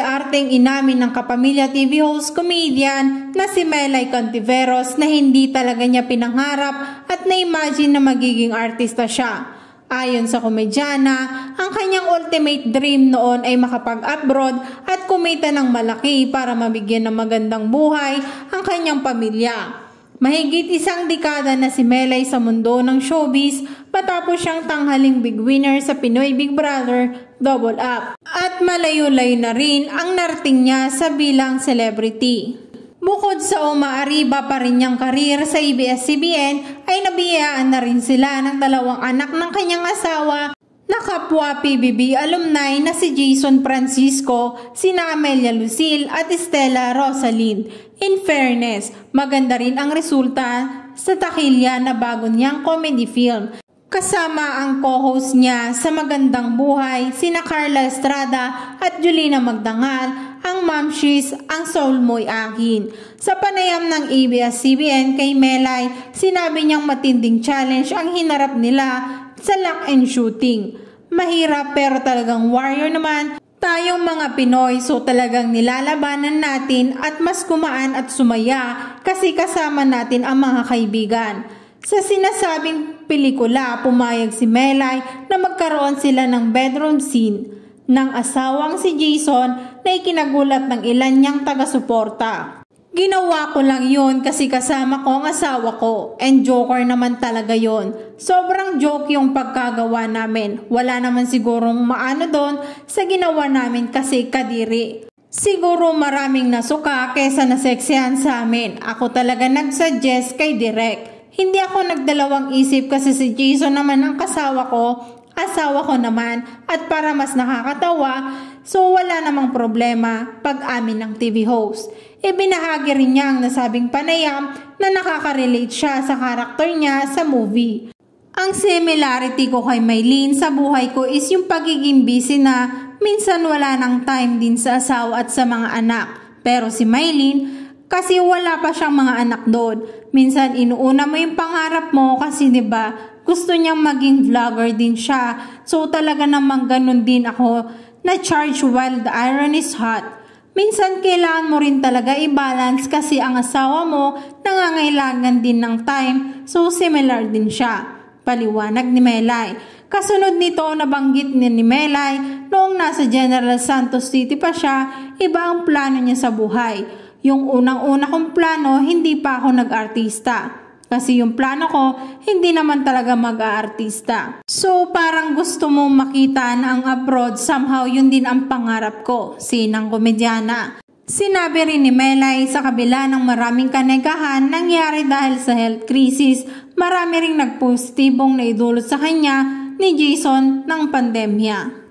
Aparte inamin ng kapamilya TV host comedian na si Melay Contiveros na hindi talaga niya pinangarap at na-imagine na magiging artista siya. Ayon sa komedyana, ang kanyang ultimate dream noon ay makapag-abroad at kumita ng malaki para mabigyan ng magandang buhay ang kanyang pamilya. Mahigit isang dekada na si Melay sa mundo ng showbiz matapos siyang tanghaling big winner sa Pinoy Big Brother Double Up. At malayo-layo na rin ang narating niya sa bilang celebrity. Bukod sa umaariba pa rin niyang karir sa ABS-CBN ay nabiyaan na rin sila ng dalawang anak ng kanyang asawa na kapwa PBB alumni na si Jason Francisco, sina Amelia Lucille at Estela Rosalind. In fairness, maganda rin ang resulta sa takilya na bago niyang comedy film. Kasama ang co-host niya sa Magandang Buhay, sina Carla Estrada at Julina Magdangal ang mamshis ang soul mo'y akin. Sa panayam ng ABS-CBN kay Melay, sinabi niyang matinding challenge ang hinarap nila sa lock and shooting. Mahirap pero talagang warrior naman tayong mga Pinoy so talagang nilalabanan natin at mas kumaan at sumaya kasi kasama natin ang mga kaibigan. Sa sinasabing pelikula, pumayag si Melay na magkaroon sila ng bedroom scene ng asawang si Jason na ikinagulat ng ilan niyang taga-suporta. Ginawa ko lang yun kasi kasama ko ang asawa ko and joker naman talaga yon. Sobrang joke yung pagkagawa namin. Wala naman sigurong maano doon sa ginawa namin kasi kadiri. Siguro maraming nasuka kesa naseksyan sa amin. Ako talaga nagsuggest kay Direk. Hindi ako nagdalawang isip kasi si Jason naman ang kasawa ko asawa ko naman at para mas nakakatawa, so wala namang problema pag amin ng TV host. Ibinahagi rin niya ang nasabing panayam na nakaka-relate siya sa karakter niya sa movie. Ang similarity ko kay Maylene sa buhay ko is yung pagiging busy na minsan wala nang time din sa asawa at sa mga anak. Pero si Maylene, kasi wala pa siyang mga anak doon. Minsan inuuna mo yung pangarap mo kasi 'di ba gusto niyang maging vlogger din siya. So talaga namang ganun din ako na charge while the iron is hot. Minsan kailangan mo rin talaga i-balance kasi ang asawa mo nangangailangan din ng time so similar din siya. Paliwanag ni Melay. Kasunod nito nabanggit ni, ni Melay noong nasa General Santos City pa siya, iba ang plano niya sa buhay. Yung unang-una kong plano, hindi pa ako nag-artista. Kasi yung plano ko, hindi naman talaga mag-aartista. So parang gusto mo makita na ang abroad, somehow yun din ang pangarap ko, sinang komedyana. Sinabi rin ni Melay sa kabila ng maraming kanegahan nangyari dahil sa health crisis, marami ring nagpositibong naidulot sa kanya ni Jason ng pandemya.